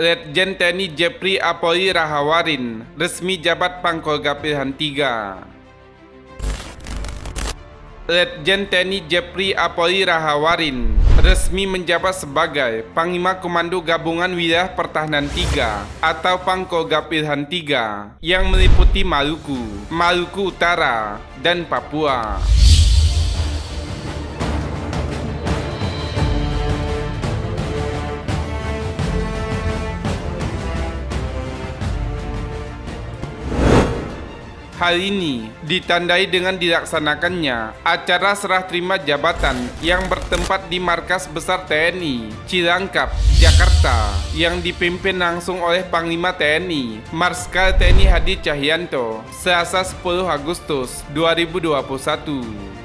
Letjen TNI Jepri Apoi Rahawarin resmi jabat Pangkolga Pilihan 3. Letjen TNI Jepri Apoi Rahawarin resmi menjabat sebagai Panglima Komando Gabungan Wilayah Pertahanan 3 atau Pangkolga Pilihan 3 yang meliputi Maluku, Maluku Utara, dan Papua. Hal ini ditandai dengan dilaksanakannya acara serah terima jabatan yang bertempat di Markas Besar TNI Cilangkap, Jakarta yang dipimpin langsung oleh Panglima TNI Marskal TNI Hadi Cahyanto Selasa 10 Agustus 2021.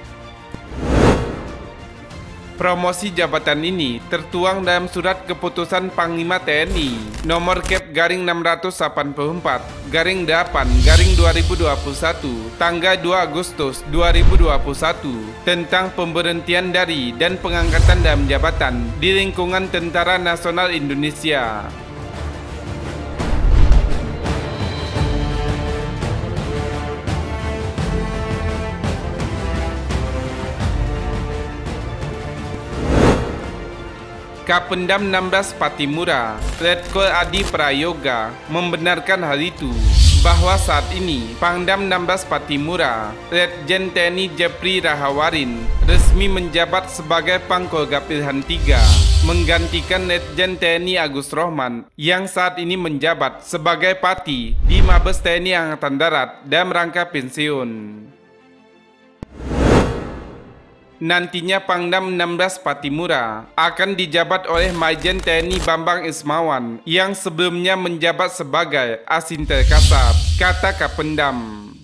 Promosi jabatan ini tertuang dalam surat keputusan Panglima TNI nomor Kep garing 684 garing 8 garing 2021 tanggal 2 Agustus 2021 tentang pemberhentian dari dan pengangkatan dalam jabatan di lingkungan Tentara Nasional Indonesia. Kapendam 16 Patimura, Letkol Adi Prayoga, membenarkan hal itu bahwa saat ini Pangdam 16 Patimura, Letjen TNI Jepri Rahawarin resmi menjabat sebagai Pangkolga Pilihan 3 menggantikan Letjen TNI Agus Rohman yang saat ini menjabat sebagai Pati di Mabes TNI Angkatan Darat dan rangka pensiun. Nantinya Pangdam 16 Patimura akan dijabat oleh Majen TNI Bambang Ismawan yang sebelumnya menjabat sebagai Asintel Kasat, kata Kapendam.